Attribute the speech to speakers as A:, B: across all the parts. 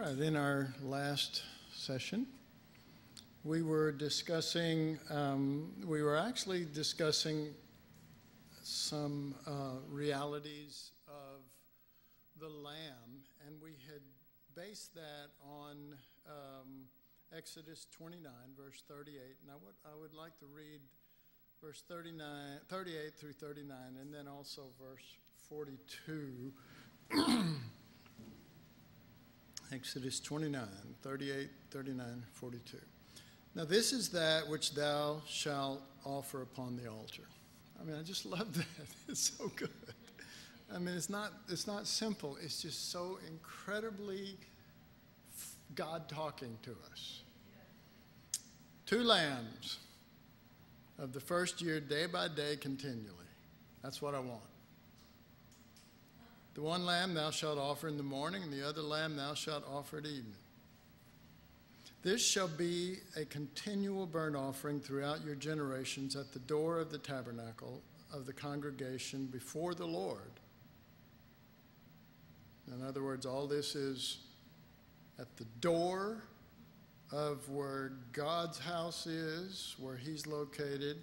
A: All right, in our last session, we were discussing, um, we were actually discussing some uh, realities of the Lamb, and we had based that on um, Exodus 29, verse 38. Now, I would, I would like to read verse 39, 38 through 39, and then also verse 42. Exodus 29, 38, 39, 42. Now, this is that which thou shalt offer upon the altar. I mean, I just love that. It's so good. I mean, it's not, it's not simple, it's just so incredibly God talking to us. Two lambs of the first year, day by day, continually. That's what I want. The one lamb thou shalt offer in the morning, and the other lamb thou shalt offer at evening. This shall be a continual burnt offering throughout your generations at the door of the tabernacle of the congregation before the Lord. In other words, all this is at the door of where God's house is, where He's located,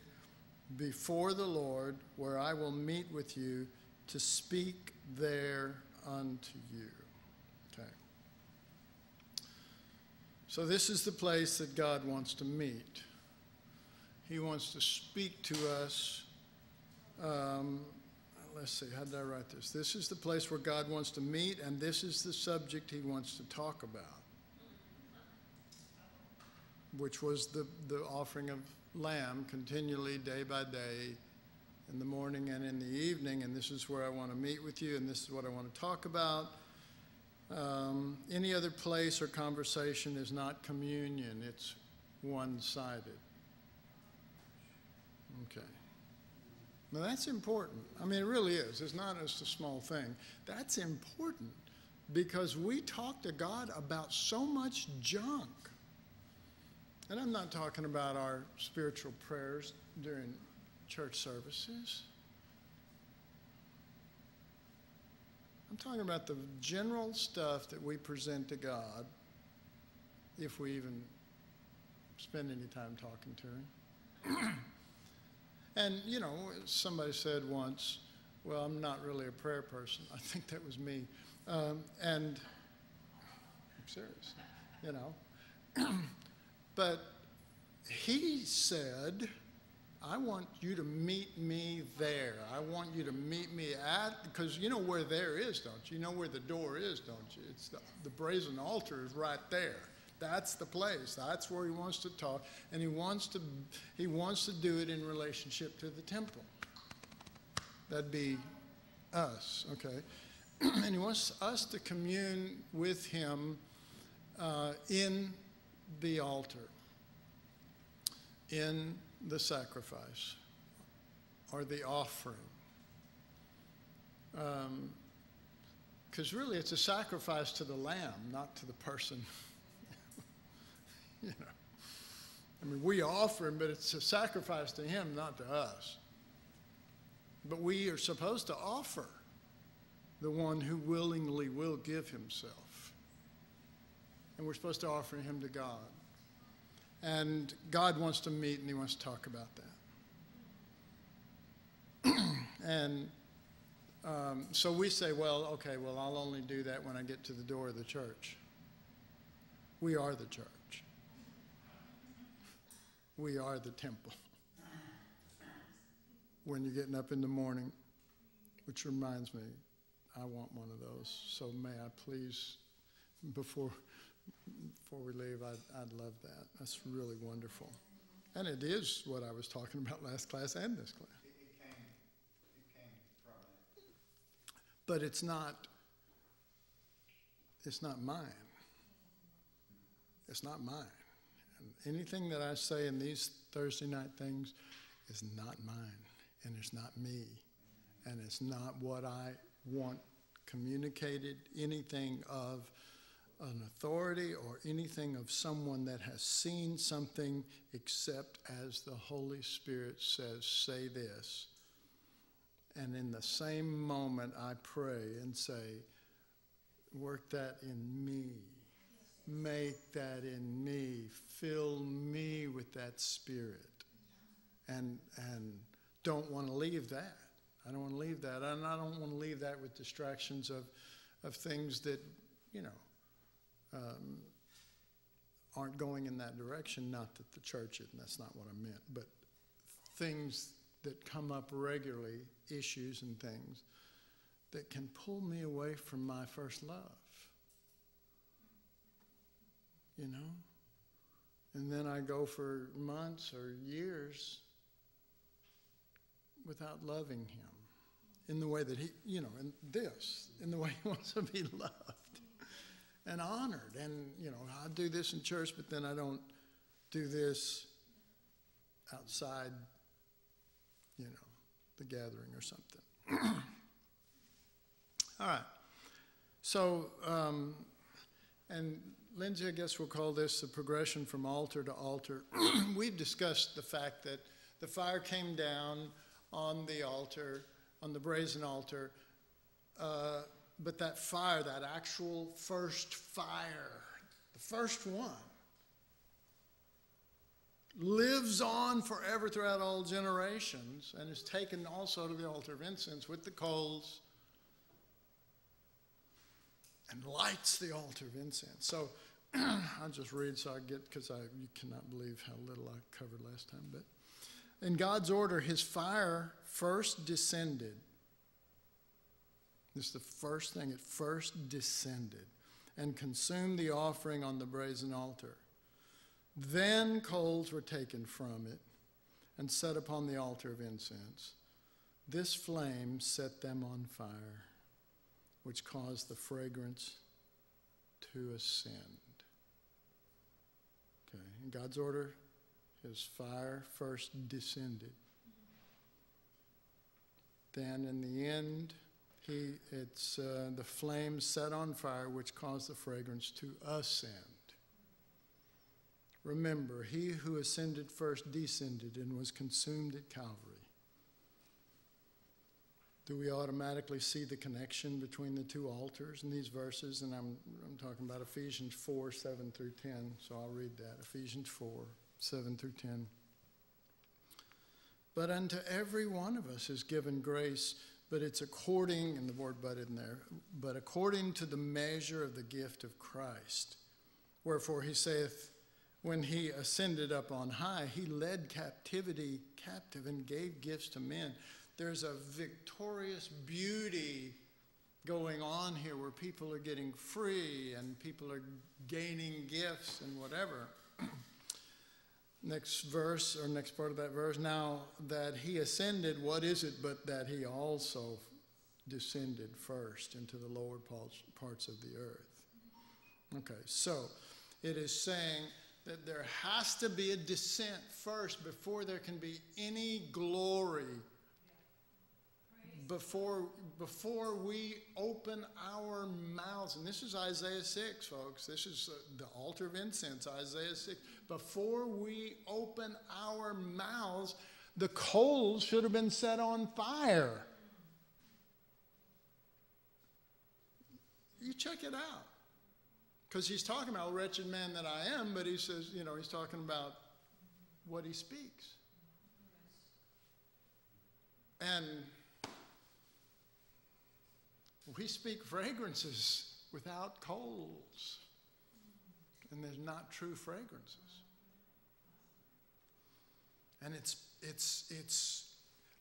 A: before the Lord, where I will meet with you to speak there unto you. Okay. So, this is the place that God wants to meet. He wants to speak to us. Um, let's see, how did I write this? This is the place where God wants to meet, and this is the subject He wants to talk about, which was the, the offering of lamb continually, day by day, in the morning and in the evening, and this is where I want to meet with you, and this is what I want to talk about. Um, any other place or conversation is not communion, it's one sided. Okay. Now that's important. I mean, it really is. It's not just a small thing. That's important because we talk to God about so much junk. And I'm not talking about our spiritual prayers during church services. I'm talking about the general stuff that we present to God if we even spend any time talking to Him. and, you know, somebody said once, well, I'm not really a prayer person. I think that was me. Um, and I'm serious, you know. but he said, I want you to meet me there. I want you to meet me at, because you know where there is, don't you? You know where the door is, don't you? It's the, the brazen altar is right there. That's the place. That's where he wants to talk, and he wants to he wants to do it in relationship to the temple. That'd be us, okay? and he wants us to commune with him uh, in the altar, in the sacrifice or the offering. Because um, really, it's a sacrifice to the lamb, not to the person. you know, I mean, we offer him, but it's a sacrifice to him, not to us. But we are supposed to offer the one who willingly will give himself. And we're supposed to offer him to God. And God wants to meet and He wants to talk about that. and um, so we say, well, okay, well, I'll only do that when I get to the door of the church. We are the church, we are the temple. when you're getting up in the morning, which reminds me, I want one of those. So may I please, before before we leave, I'd, I'd love that. That's really wonderful. And it is what I was talking about last class and this class.
B: It, it came, it came from it.
A: But it's not, it's not mine. It's not mine. And anything that I say in these Thursday night things is not mine, and it's not me, and it's not what I want communicated, anything of an authority or anything of someone that has seen something except as the Holy Spirit says, say this. And in the same moment, I pray and say, work that in me make that in me. Fill me with that spirit. And, and don't want to leave that. I don't want to leave that. And I don't want to leave that with distractions of, of things that, you know, um, aren't going in that direction. Not that the church is, and that's not what I meant, but things that come up regularly, issues and things that can pull me away from my first love. You know? And then I go for months or years without loving him in the way that he, you know, in this, in the way he wants to be loved and honored. And, you know, I do this in church, but then I don't do this outside, you know, the gathering or something. All right. So, um, and Lindsay, I guess we'll call this the progression from altar to altar. We've discussed the fact that the fire came down on the altar, on the brazen altar, uh, but that fire, that actual first fire, the first one, lives on forever throughout all generations and is taken also to the altar of incense with the coals and lights the altar of incense. So I'll just read so I get, because I you cannot believe how little I covered last time. But in God's order, his fire first descended. This is the first thing, it first descended and consumed the offering on the brazen altar. Then coals were taken from it and set upon the altar of incense. This flame set them on fire which caused the fragrance to ascend. Okay, in God's order, his fire first descended. Then in the end, he, it's uh, the flame set on fire which caused the fragrance to ascend. Remember, he who ascended first descended and was consumed at Calvary do we automatically see the connection between the two altars in these verses? And I'm, I'm talking about Ephesians 4 7 through 10. So I'll read that Ephesians 4 7 through 10. But unto every one of us is given grace, but it's according, and the word but in there, but according to the measure of the gift of Christ. Wherefore he saith, when he ascended up on high, he led captivity captive and gave gifts to men there's a victorious beauty going on here where people are getting free and people are gaining gifts and whatever. Next verse, or next part of that verse, now that he ascended, what is it but that he also descended first into the lower parts of the earth? Okay, so it is saying that there has to be a descent first before there can be any glory before, before we open our mouths, and this is Isaiah 6, folks, this is uh, the altar of incense, Isaiah 6. Before we open our mouths, the coals should have been set on fire. You check it out. Because he's talking about wretched man that I am, but he says, you know, he's talking about what he speaks. And we speak fragrances without coals, and there's not true fragrances. And it's, it's, it's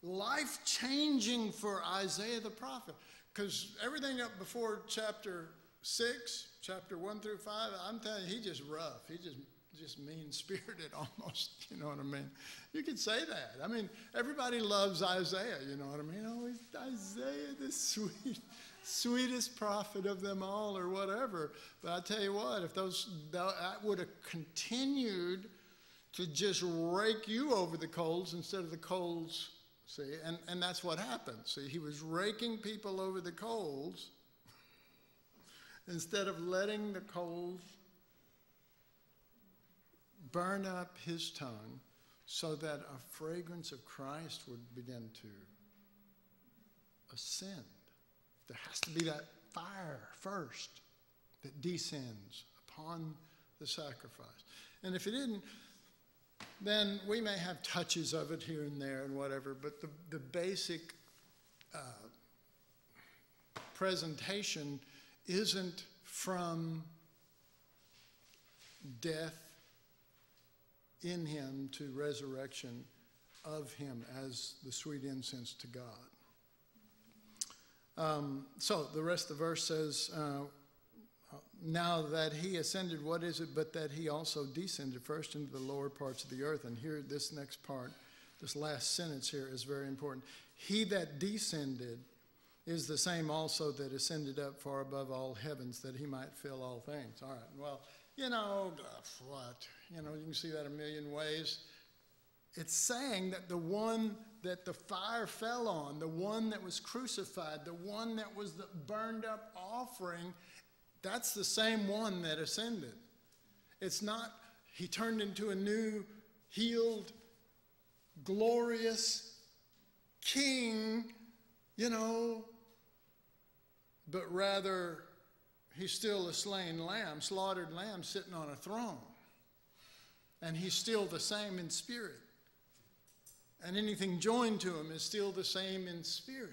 A: life changing for Isaiah the prophet because everything up before chapter 6, chapter 1 through 5, I'm telling you, he just rough. He just just mean spirited almost, you know what I mean? You could say that. I mean, everybody loves Isaiah, you know what I mean? Oh, Isaiah, the sweet, sweetest prophet of them all, or whatever. But I tell you what, if those that would have continued to just rake you over the coals instead of the coals, see, and, and that's what happened. See, he was raking people over the coals instead of letting the coals burn up his tongue so that a fragrance of Christ would begin to ascend. There has to be that fire first that descends upon the sacrifice. And if it didn't, then we may have touches of it here and there and whatever, but the, the basic uh, presentation isn't from death in him to resurrection of him as the sweet incense to God. Um, so the rest of the verse says, uh, Now that he ascended, what is it but that he also descended first into the lower parts of the earth? And here, this next part, this last sentence here is very important. He that descended is the same also that ascended up far above all heavens that he might fill all things. All right, well, you know, what? You know, you can see that a million ways. It's saying that the one that the fire fell on, the one that was crucified, the one that was the burned up offering, that's the same one that ascended. It's not, he turned into a new, healed, glorious king, you know, but rather he's still a slain lamb, slaughtered lamb sitting on a throne. And he's still the same in spirit. And anything joined to him is still the same in spirit.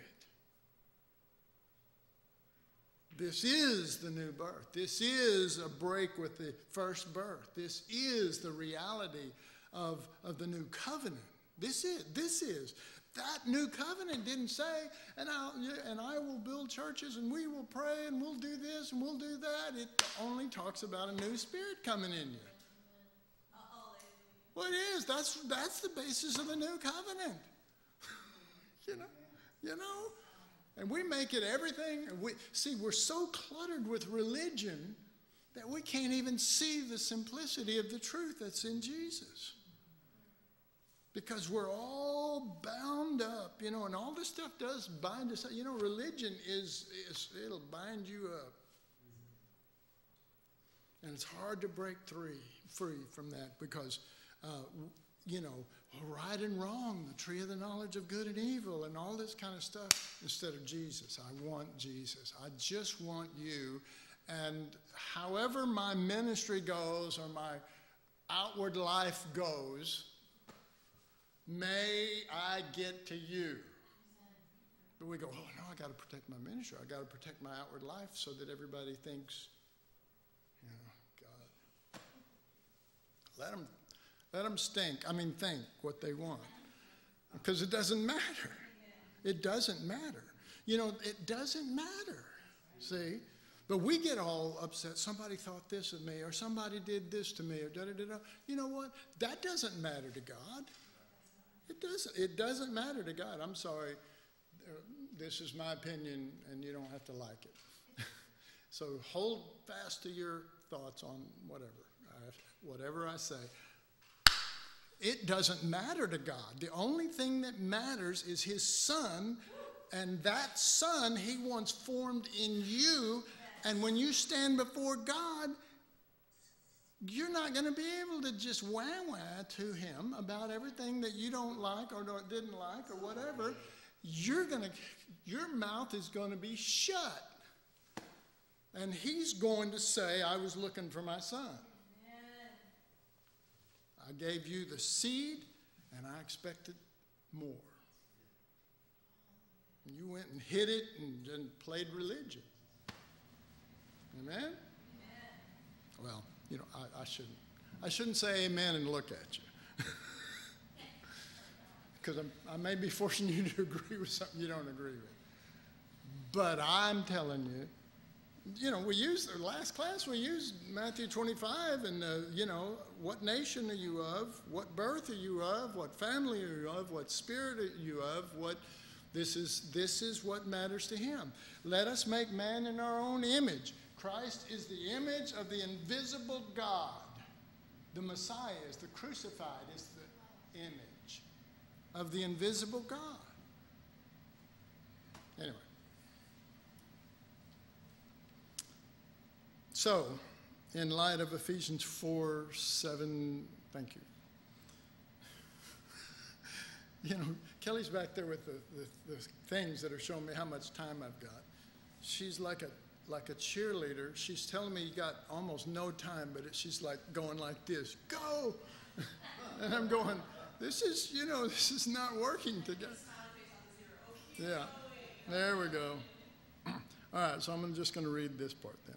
A: This is the new birth. This is a break with the first birth. This is the reality of, of the new covenant. This is, this is. That new covenant didn't say, and, I'll, and I will build churches and we will pray and we'll do this and we'll do that. It only talks about a new spirit coming in you. Well, it is. That's, that's the basis of the new covenant. you know, you know? And we make it everything. We, see, we're so cluttered with religion that we can't even see the simplicity of the truth that's in Jesus because we're all bound up, you know, and all this stuff does bind us up. You know, religion is, is it'll bind you up. And it's hard to break free, free from that because, uh, you know, right and wrong, the tree of the knowledge of good and evil, and all this kind of stuff instead of Jesus. I want Jesus. I just want you. And however my ministry goes or my outward life goes, May I get to you. But we go, oh no, I got to protect my ministry. I got to protect my outward life so that everybody thinks, you know, God. Let them, let them stink. I mean, think what they want. Because it doesn't matter. It doesn't matter. You know, it doesn't matter. See? But we get all upset. Somebody thought this of me, or somebody did this to me, or da da da da. You know what? That doesn't matter to God. It doesn't, it doesn't matter to God. I'm sorry. Uh, this is my opinion, and you don't have to like it. so hold fast to your thoughts on whatever. Whatever I say. It doesn't matter to God. The only thing that matters is His Son, and that Son He wants formed in you. And when you stand before God, you're not going to be able to just wah wah to him about everything that you don't like or didn't like or whatever. You're going to, your mouth is going to be shut. And he's going to say, I was looking for my son. I gave you the seed and I expected more. And you went and hid it and, and played religion. Amen? Amen? Well, you know, I, I shouldn't. I shouldn't say amen and look at you. Because I may be forcing you to agree with something you don't agree with. But I'm telling you, you know, we used, last class we used Matthew 25 and, uh, you know, what nation are you of? What birth are you of? What family are you of? What spirit are you of? What, this is, this is what matters to him. Let us make man in our own image Christ is the image of the invisible God. The Messiah is the crucified, is the image of the invisible God. Anyway. So, in light of Ephesians 4 7, thank you. you know, Kelly's back there with the, the, the things that are showing me how much time I've got. She's like a like a cheerleader. She's telling me you got almost no time, but it, she's like going like this, go. and I'm going, this is, you know, this is not working together. Yeah, there we go. All right, so I'm just going to read this part then.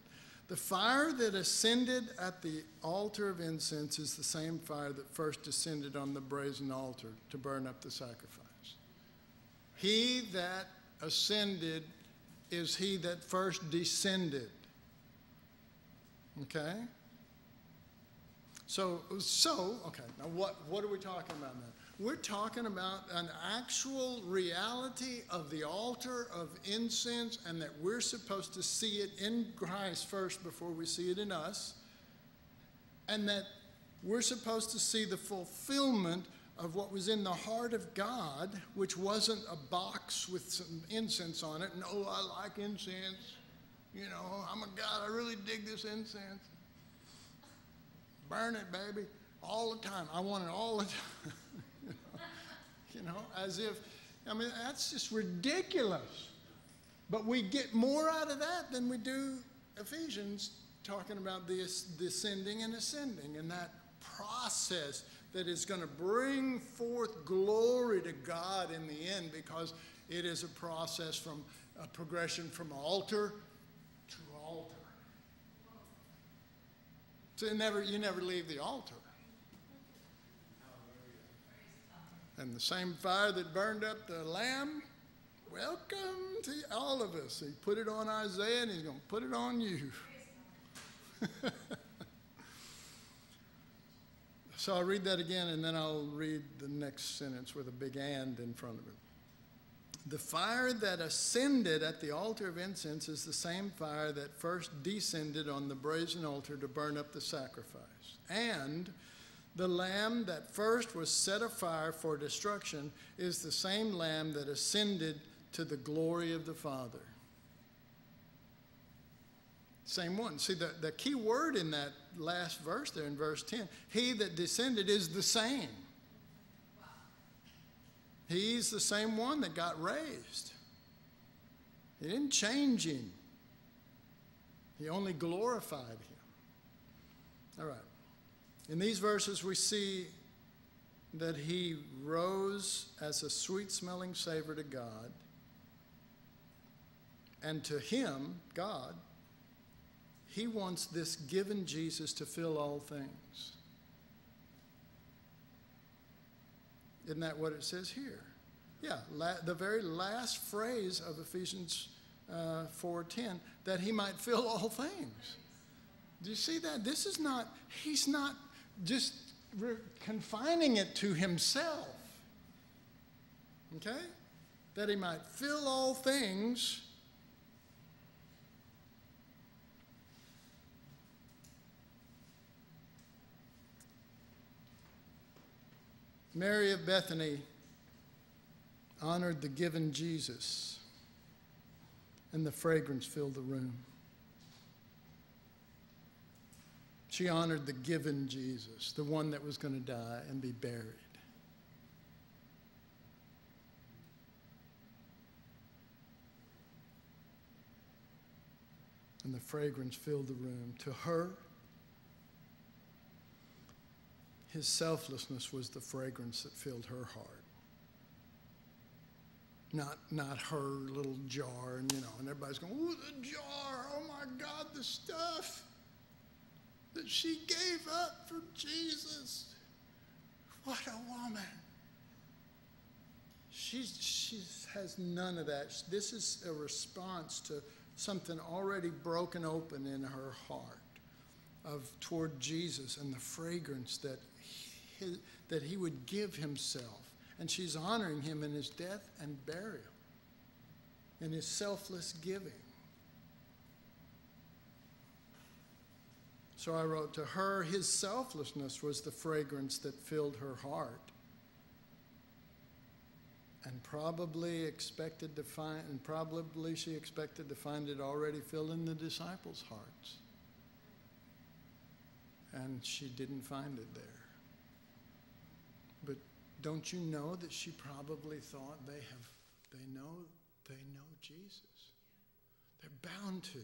A: The fire that ascended at the altar of incense is the same fire that first descended on the brazen altar to burn up the sacrifice. He that ascended is he that first descended. Okay? So, so okay, now what, what are we talking about now? We're talking about an actual reality of the altar of incense and that we're supposed to see it in Christ first before we see it in us. And that we're supposed to see the fulfillment of what was in the heart of God, which wasn't a box with some incense on it. And oh, I like incense. You know, I'm a God, I really dig this incense. Burn it, baby, all the time. I want it all the time. You know, as if, I mean, that's just ridiculous. But we get more out of that than we do Ephesians talking about this descending and ascending and that process that is going to bring forth glory to God in the end because it is a process from a progression from altar to altar. So never, you never leave the altar. And the same fire that burned up the lamb, welcome to all of us. He put it on Isaiah and he's going to put it on you. so I'll read that again and then I'll read the next sentence with a big and in front of it. The fire that ascended at the altar of incense is the same fire that first descended on the brazen altar to burn up the sacrifice. And the lamb that first was set afire for destruction is the same lamb that ascended to the glory of the Father. Same one. See, the, the key word in that last verse there in verse 10 he that descended is the same. He's the same one that got raised. He didn't change him, he only glorified him. All right. In these verses, we see that he rose as a sweet smelling savor to God. And to him, God, he wants this given Jesus to fill all things. Isn't that what it says here? Yeah, la- the very last phrase of Ephesians uh, 4:10, that he might fill all things. Do you see that? This is not, he's not just confining it to himself. Okay? That he might fill all things. Mary of Bethany honored the given Jesus, and the fragrance filled the room. She honored the given Jesus, the one that was going to die and be buried. And the fragrance filled the room. To her, his selflessness was the fragrance that filled her heart. Not, not her little jar, and you know, and everybody's going, "Ooh, the jar! Oh my God, the stuff!" That she gave up for Jesus. What a woman. She she's, has none of that. This is a response to something already broken open in her heart of toward Jesus and the fragrance that he, that he would give himself. And she's honoring him in his death and burial, in his selfless giving. So I wrote to her, his selflessness was the fragrance that filled her heart. And probably expected to find, and probably she expected to find it already filled in the disciples' hearts. And she didn't find it there. But don't you know that she probably thought they have, they know, they know Jesus. They're bound to.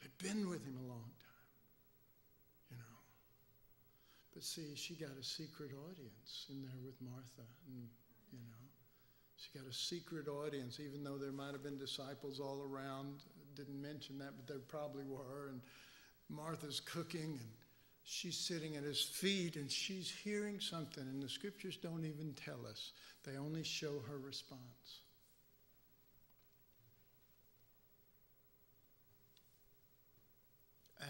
A: They've been with him a long time, you know. But see, she got a secret audience in there with Martha, and, you know. She got a secret audience, even though there might have been disciples all around. Didn't mention that, but there probably were. And Martha's cooking, and she's sitting at his feet, and she's hearing something. And the scriptures don't even tell us, they only show her response.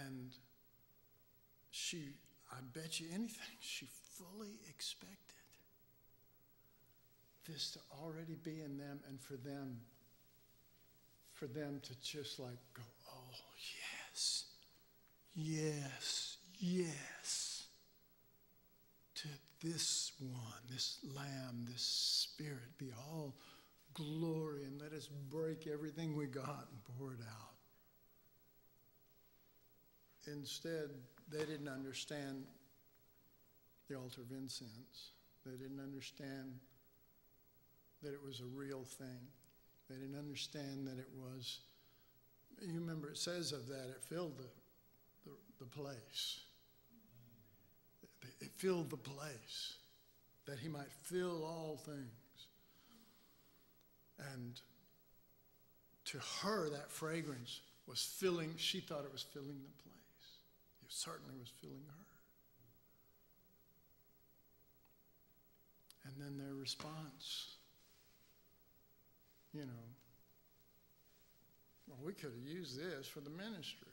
A: And she, I bet you anything, she fully expected this to already be in them and for them, for them to just like go, oh, yes, yes, yes, to this one, this lamb, this spirit, be all glory and let us break everything we got and pour it out. Instead, they didn't understand the altar of incense. They didn't understand that it was a real thing. They didn't understand that it was, you remember it says of that, it filled the, the, the place. It filled the place that he might fill all things. And to her, that fragrance was filling, she thought it was filling the place. It certainly was filling her. And then their response, you know, well, we could have used this for the ministry.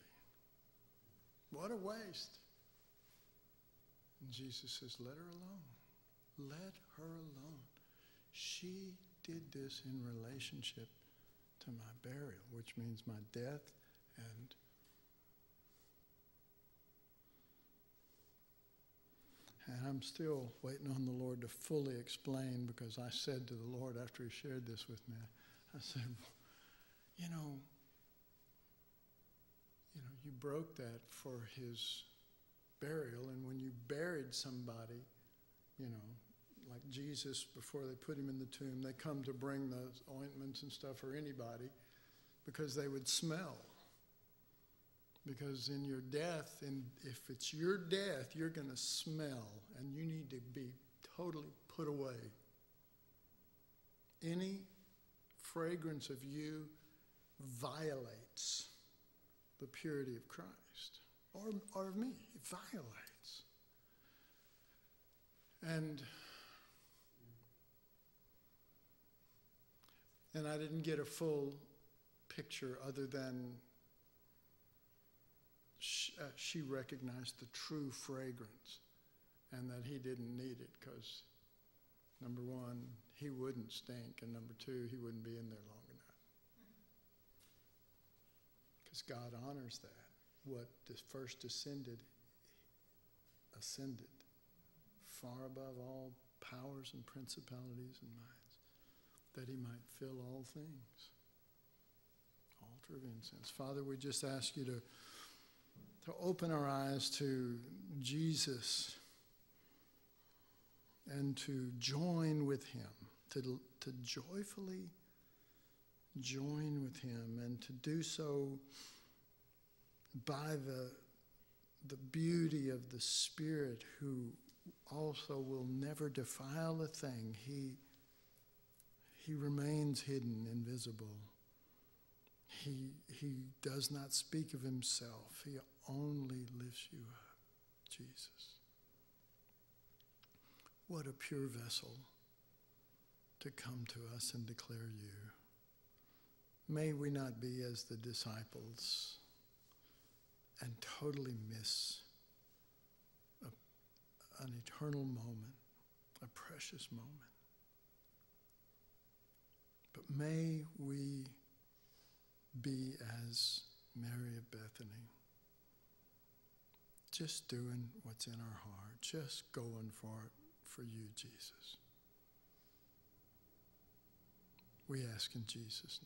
A: What a waste. And Jesus says, let her alone. Let her alone. She did this in relationship to my burial, which means my death and And I'm still waiting on the Lord to fully explain because I said to the Lord after he shared this with me, I said, you know, you know, you broke that for his burial, and when you buried somebody, you know, like Jesus, before they put him in the tomb, they come to bring the ointments and stuff for anybody because they would smell. Because in your death, and if it's your death, you're going to smell, and you need to be totally put away. Any fragrance of you violates the purity of Christ or, or of me. It violates. And and I didn't get a full picture other than she, uh, she recognized the true fragrance and that he didn't need it because, number one, he wouldn't stink, and number two, he wouldn't be in there long enough. Because God honors that. What first descended, ascended far above all powers and principalities and minds, that he might fill all things. Altar of incense. Father, we just ask you to to open our eyes to Jesus and to join with him, to, to joyfully join with him, and to do so by the, the beauty of the Spirit who also will never defile a thing. He, he remains hidden, invisible. He, he does not speak of himself. He only lifts you up, Jesus. What a pure vessel to come to us and declare you. May we not be as the disciples and totally miss a, an eternal moment, a precious moment. But may we be as Mary of Bethany just doing what's in our heart, just going for it for you, Jesus. We ask in Jesus'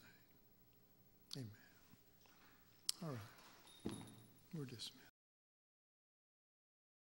A: name. Amen. All right. We're dismissed.